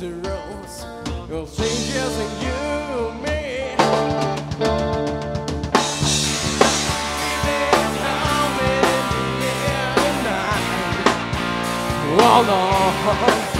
the rose Will changes in you and me Oh no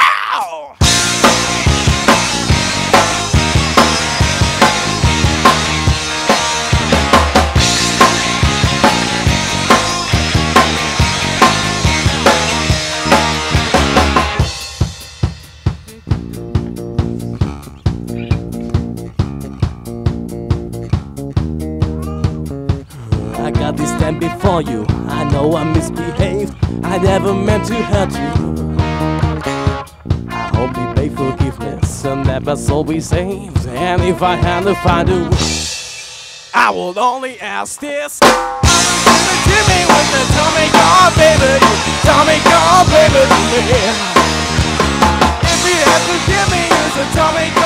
I got this stand before you. I know I misbehaved. I never meant to hurt you. I hope you pay forgiveness and that my soul be saved. And if I had to find a way, I would only ask this. To me with the God,